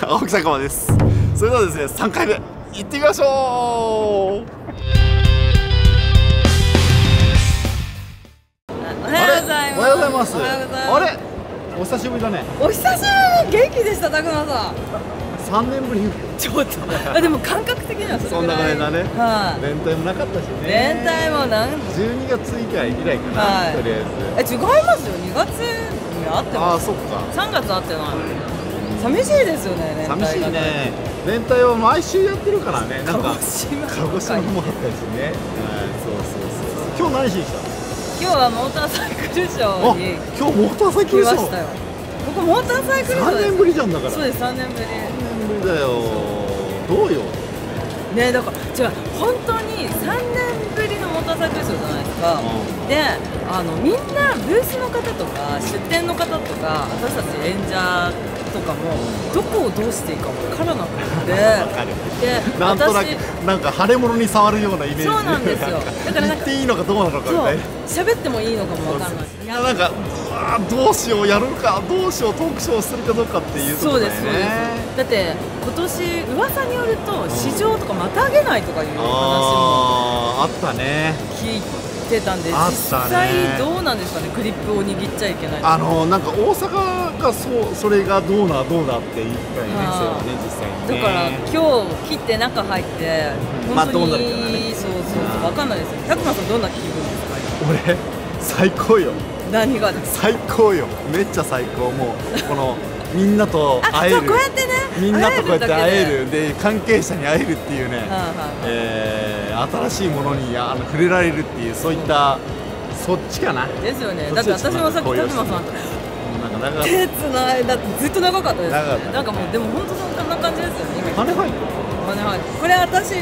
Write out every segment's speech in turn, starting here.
青木坂間ですそれではですね3回目行ってみましょうおはようございます。おはようございます。あれ？お久しぶりだねお久しぶり元気でした、たくまさん。3年ぶりちょっと。あでも感覚的にはそそん。な感じだねはい。連帯もなかったしね連帯もなん。12月以来以来かな、はいとりあええず違いますよ。2月に会ってまああそっかす。3月会ってない。寂しいですよね。寂しい。ね連帯は毎週やってるからねなんか鹿児島。もあったしね、はい、そうそうそう今日何しに来た今日はモーターサイクルショあーに今日モーターサイク来ルショー？ましたよ。ここモーターサイクルショー3です。年ぶりじゃんだからそうです。3年ぶり。3年ぶりだよどうよ？ねだから違う本当に3年ぶりのモーターサイクルショーじゃないですか、うであのみんなブースの方とか出店の方とか私たち演者とかもどこをどうしていいか分からなくて。でなんとな私くなんか腫れ物に触るようなイメージ。そうなんですよ。だからなんか言っていいのかどうなのかみたいな。喋ってもいいのかも分からない。いやなんかうわーどうしようやるかどうしようトークショーするかどうかっていうところだよそうですそうです。ねだって今年噂によると市場とかまたげないとかいう話も。あったね。聞いてたんであっ実際どうなんですかねグリップを握っちゃいけないあのなんか大阪がそうそれがどうなどうなって言ったよねね実際にね。だから今日切って中入ってまあ本当に、どうなるかね。そうそうそう。分かんないですよ。たくまさんどんな気分ですか？俺最高よ。何が最高よ。めっちゃ最高。もうこのみんなとあ会える。こうやってねみんなとこうやって会えるで関係者に会えるっていうね、はいはいえー新しいものにあの触れられるっていうそういった、そっちかな。ですよね。そだって私もさっき高揚してたくまさん。となんか長かっ手つないだってずっと長かったです長かった。なんかもうでも本当そんな感じですよね今。入ってる。お金入ってこれ私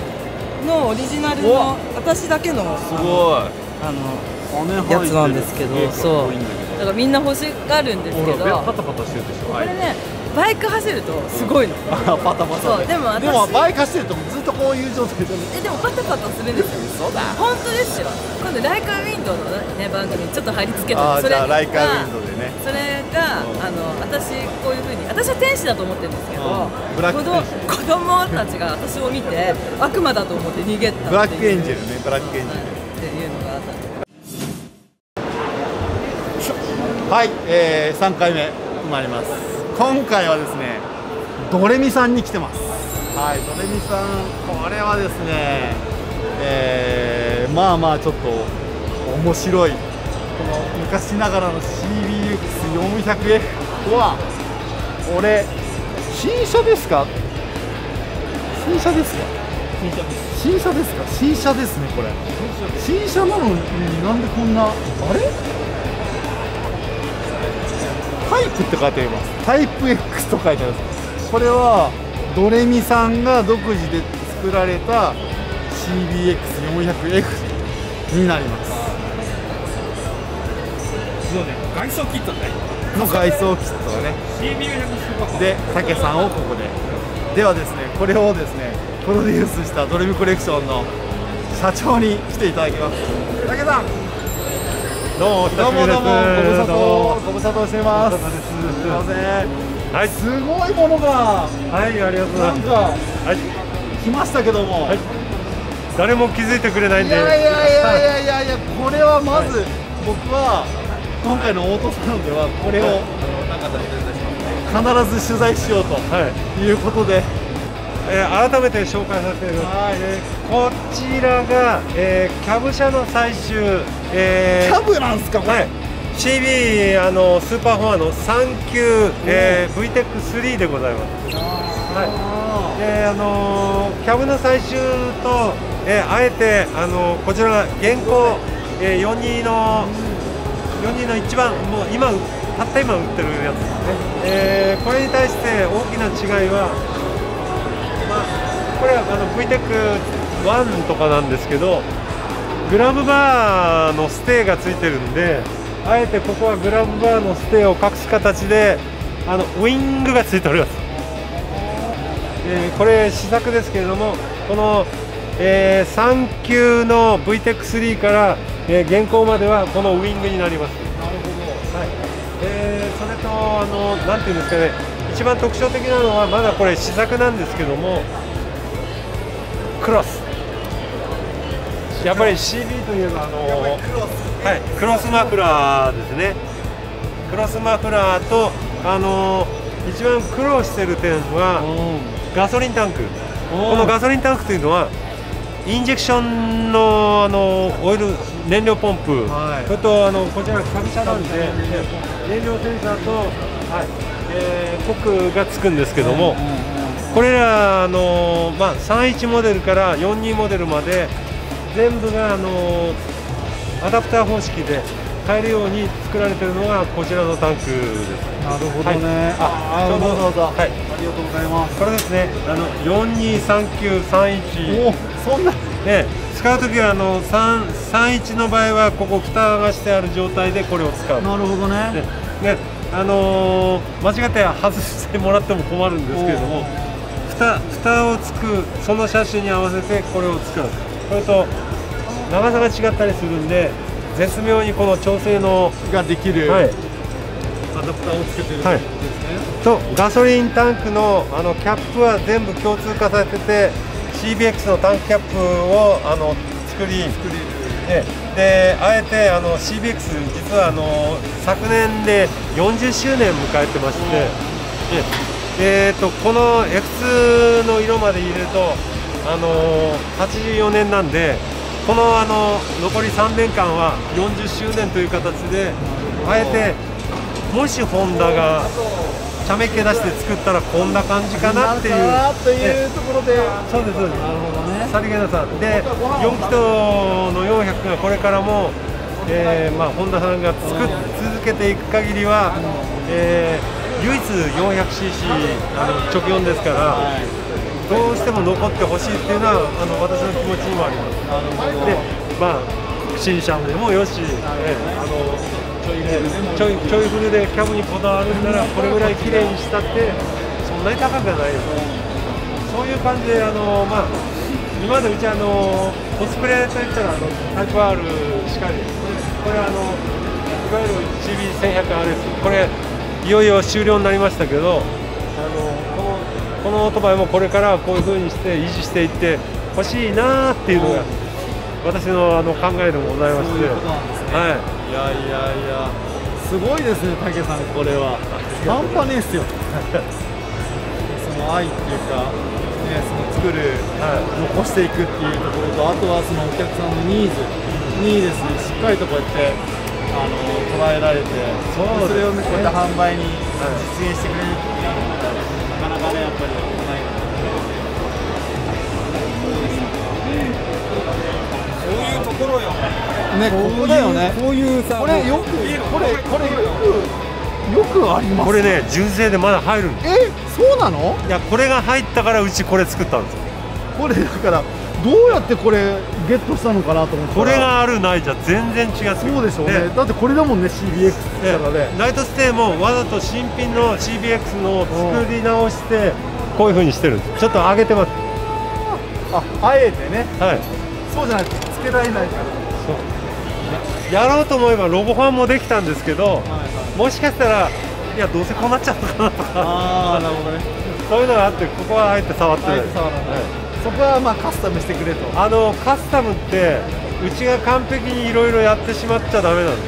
のオリジナルの私だけのすごい。あのやつなんですけどすげえかっこいいんだからみんな欲しがるんですけど。パタパタしてるでしょ。これねバイク走るとすごいの、あパタパタ。そうでも私でもバイク走るとずっとこういう状態じゃないえでもパタパタするんですよ。そうだ。本当ですよ。今度ライカウィンドウのね番組ちょっと貼り付けたそれがライカーウィンドウでね。それがうん。あの私こういうふうに私は天使だと思ってるんですけどうん。子供たちが私を見て悪魔だと思って逃げたブラックエンジェルねブラックエンジェルはい。っていうのがあったんではい、えー、3回目参ります今回はですねドレミさんに来てます。はいドレミさんこれはですねえー、まあまあちょっと面白いこの昔ながらの CBX400F は俺新車ですか？新車ですか？新車です。か？新車ですねこれ。新車なのになんでこんなあれ？タイプって書いてあります。タイプ X と書いてあります。これはドレミさんが独自で作られた CBX400F になります。そうね、外装キットね。の外装キットがね。CBU100 スーパーで竹さんをここで。ではですねこれをですねプロデュースしたドレミコレクションの社長に来ていただきます。竹さんどうも、どうもどうもご無沙汰ご無沙汰してます。すすいませんはい、すごいものが。はい、ありがとうござないんます。かはい、来ましたけども、はい。誰も気づいてくれないんで。いやいやいやいやいやいやこれはまず、僕は今回のオートサロンではこれを、必ず取材しようとはい、いうことで、えー改めて紹介させてください。えーこちらが、えーキャブ車の最終、えーキャブなんすか？これ、はい、CB あのスーパーフォアの39、えー、VTEC3 でございます。はい。であのーキャブの最終と、えーあえて、あのーこちらが現行、えー、42の42の一番もう今たった今売ってるやつですね、えーこれに対して大きな違いは、まあ、これはあの VTEC1 とかなんですけどグラブバーのステーがついてるんであえてここはグラブバーのステーを隠す形であのウイングがついております。えーこれ試作ですけれどもこの、えー3級の VTEC3 から、えー現行まではこのウイングになります。なるほど、はい。えーそれとあのなんていうんですかね一番特徴的なのはまだこれ試作なんですけどもクロス。やっぱり CB といえばあのはいクロスマフラーですね。クロスマフラーとあの一番苦労してる点はガソリンタンク。このガソリンタンクというのはインジェクションのあのオイル燃料ポンプ、はい。それとあのこちらキャブ車なんで燃料センサーと、はい。えーコックがつくんですけども、これらあの、まあ、31モデルから42モデルまで全部があのアダプター方式で買えるように作られているのがこちらのタンクです。なるほどね、はい。あどどうぞどうぞ、はい。ありがとうございます。これですね、あの423931おそんな。で使うときはあの3 31の場合はここ蓋がしてある状態でこれを使う。なるほどね。ね。ね。あのー間違って外してもらっても困るんですけれども蓋蓋をつくその車種に合わせてこれを使うそれと長さが違ったりするんで絶妙にこの調整の、ができる、はい、アダプターをつけてるってはい。ことガソリンタンクのあのキャップは全部共通化されてて CBX のタンクキャップをあの作りでであえてあの CBX 実はあの昨年で40周年迎えてまして、でえー、とこの F2 の色まで入れるとあの84年なんでこのあの残り3年間は40周年という形であえてもしホンダが茶目っ気出して作ったらこんな感じかなっていう。なというところで、そうですそうです。なるほどね。さりげなさで4気筒の400がこれからも、えーまあ、本田さんが作っ続けていく限りは、えー唯一 400cc あの直4ですから、どうしても残ってほしいっていうのはあの私の気持ちにもあります。なるほどでまあ新車でもよし、えあのちょいちょいちょいフルでキャブにこだわるんならこれぐらい綺麗にしたってそんなに高くはないよそういう感じであのまあ今までうちあのコスプレといったらあのタイプ R しかりこれあのいわゆる CB1100RS これいよいよ終了になりましたけどのオートバイもこれからこういう風にして維持していってほしいなーっていうのが私のあの考えでもございまして。い。やいやいや。すごいですね武さんこれは。半端ねえっすよ。その愛っていうかねその作るはい。残していくっていうところとあとはそのお客さんのニーズ。にですね。しっかりとこうやってあの捉えられてそれをねこうやって販売にはい。実現してくれるっていうのがなかなかねやっぱりないそういうところよ。ねここだよねこういうさこれよくこれこれよくよくあります。これね純正でまだ入るんですえそうなの？いやこれが入ったからうちこれ作ったんですよ。これだからどうやってこれゲットしたのかなと思ってこれがあるないじゃ全然違う。そうでしょうね。だってこれだもんね CBX だからね。ナイトステイもわざと新品の CBX のを作り直してこういう風にしてるんです。ちょっと上げてます。ああえてね。はい。そうじゃないとつけられないから。そう。やろうと思えばロゴファンもできたんですけどもしかしたらいやどうせこうなっちゃうのかなとか。ああなるほどね。そういうのがあってここはあえて触ってないあえて触らない。はいそこはまあカスタムしてくれと。あのカスタムってうちが完璧にいろいろやってしまっちゃダメなんで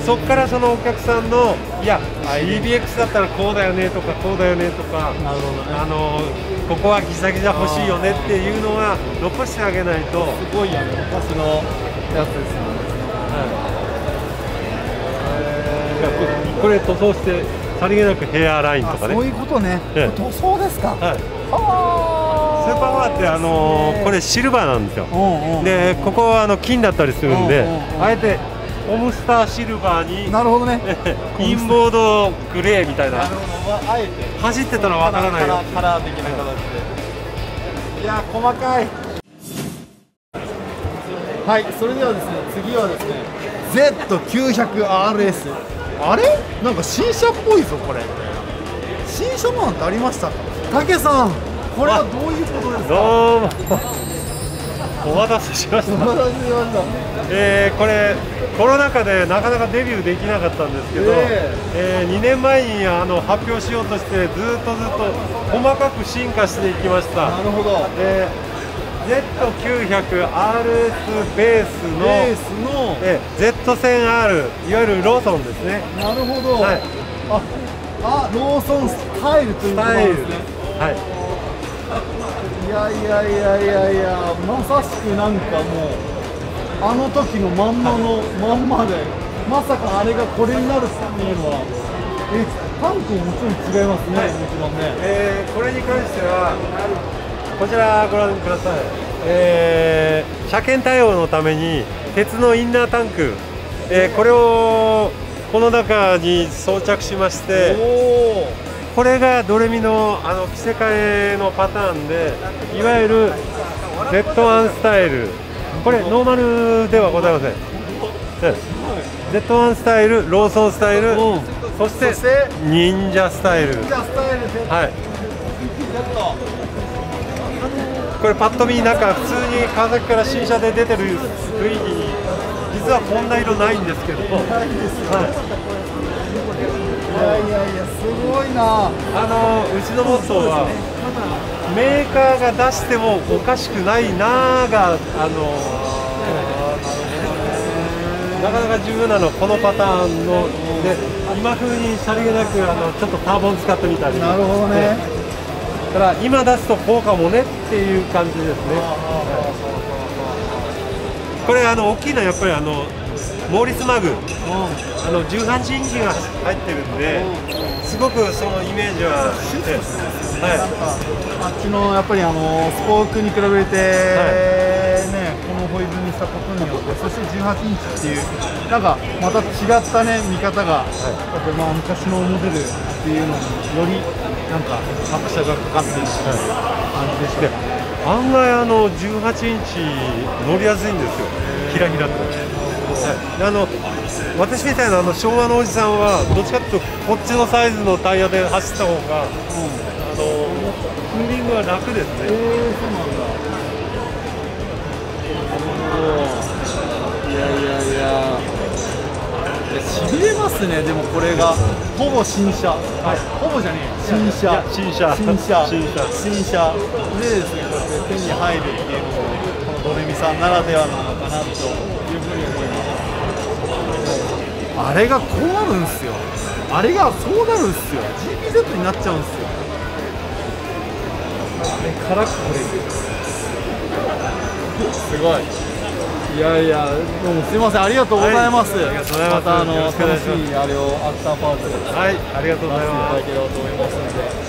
すそこからそのお客さんのいや CBX だったらこうだよねとかこうだよねとかなるほどね。あのここはギザギザ欲しいよねっていうのは残してあげないと、すごいよね昔のやつですよね。いやここれ塗装してさりげなくヘアラインとかね。あそういうことね。ええ。塗装ですか。はい、スはーパーファーってあのこれシルバーなんですよ。でここはあの金だったりするんであえてホムスターシルバーになるほどね。インボードグレーみたいな。なるほど。あえて。走ってたらわからないよ。カラー的な形で。いや細かい。はいそれではですね次はですね Z900RS あれ？なんか新車っぽいぞこれ。新車もなんてありましたか武さんこれはどういうことですか？お待たせしました。お待たせしました。えーこれコロナ禍でなかなかデビューできなかったんですけど、え。え2年前にあの発表しようとしてずっとずっと細かく進化していきました。なるほど。で Z900RS ベースのベースの？え Z1000R いわゆるローソンですね。なるほど、はい。ああローソンスタイルということスタイルなんですね。はいいやいやいやいやいやまさしくなんかもうあの時のまんまのまんまでまさかあれがこれになるっていうのはえタンクももちろん違いますね、はい。もちろんね。えーこれに関してはこちらご覧ください、えー車検対応のために鉄のインナータンク、えーこれをこの中に装着しましておこれがドレミのあの着せ替えのパターンでいわゆる Z1 スタイル。これノーマルではございません、うん Z1 スタイルローソンスタイル、うん。そして忍者スタイル。じゃあスタイルで。はい。これパッと見なんか普通に川崎から新車で出てる雰囲気に実はこんな色ないんですけど、はい、いやいやいやすごいな。あのうちのモットーはメーカーが出してもおかしくないなーがあのなかなか重要なのはこのパターンので今風にさりげなくあのちょっとターボン使ってみたり。なるほどね。だから今出すとこうかもねっていう感じですね。これあの大きいのはやっぱりあのモーリスマグ。あの18インチが入ってるんですごくそのイメージはしてはい。あっちのやっぱりあのスポークに比べて、ねこのホイールにしたことによってそして18インチっていうなんかまた違ったね見方が、やっぱりまあ昔のモデルっていうのによりなんか拍車がかかってる感じでした。で案外あの18インチ乗りやすいんですよ。ひらひらと、はい、であの私みたいなあの昭和のおじさんはどっちかっていうとこっちのサイズのタイヤで走った方が、あのフーリングは楽ですね、えー、そうなんだ。いやいやいや。しびれますねでもこれが。ほぼ新車、ほぼじゃねえ。新車。新車。新車。新車。新車。でですねこうやって手に入るっていうのもこのドレミさんならではなのかなというふうに思いますあれがこうなるんすよ。あれがそうなるんすよ。GPZ になっちゃうんすよ。あれからこれ。すごい。いやいやどうもすいません。ありがとうございます、はい。ありがとうございます。たあの楽しいあれをアフターパーティーはい。ありがとうございさます。いただければと思いますので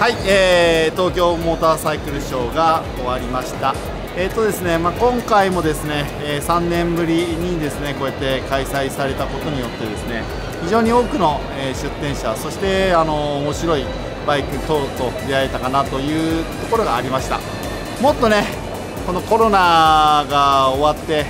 はい、えー東京モーターサイクルショーが終わりました。えーとですね、まあ、今回もですね、えー3年ぶりにですねこうやって開催されたことによってですね非常に多くの、えー出店者そしてあの面白いバイク等と出会えたかなというところがありましたもっとねこのコロナが終わって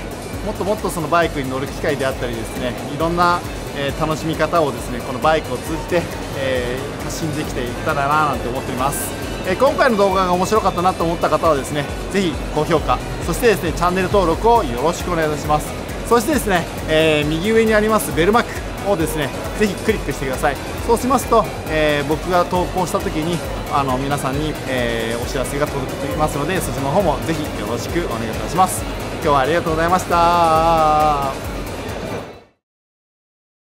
もっともっとそのバイクに乗る機会であったりですねいろんな、え楽しみ方をですねこのバイクを通じて、えー発信できていったらななんて思っております、え今回の動画が面白かったなと思った方はですねぜひ高評価そしてですねチャンネル登録をよろしくお願いいたします。そしてですね、えー右上にありますベルマークをですねぜひクリックしてください。そうしますと、え僕が投稿した時にあの皆さんに、えお知らせが届きますのでそちらの方もぜひよろしくお願いいたします。今日はありがとうございました。